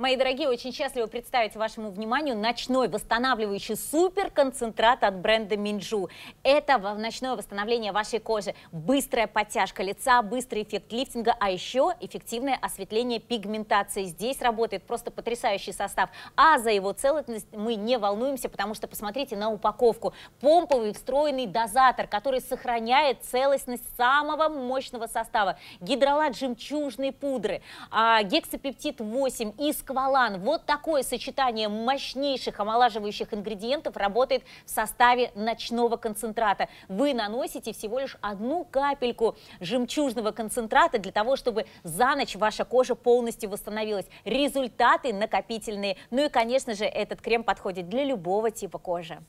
Мои дорогие, очень счастливо представить вашему вниманию ночной восстанавливающий суперконцентрат от бренда Минджу. Это ночное восстановление вашей кожи, быстрая подтяжка лица, быстрый эффект лифтинга, а еще эффективное осветление пигментации. Здесь работает просто потрясающий состав, а за его целостность мы не волнуемся, потому что посмотрите на упаковку. Помповый встроенный дозатор, который сохраняет целостность самого мощного состава. Гидролат жемчужной пудры, а, гексапептид 8 и сквалан. Вот такое сочетание мощнейших омолаживающих ингредиентов работает в составе ночного концентрата. Вы наносите всего лишь одну капельку жемчужного концентрата для того, чтобы за ночь ваша кожа полностью восстановилась. Результаты накопительные. Ну и, конечно же, этот крем подходит для любого типа кожи.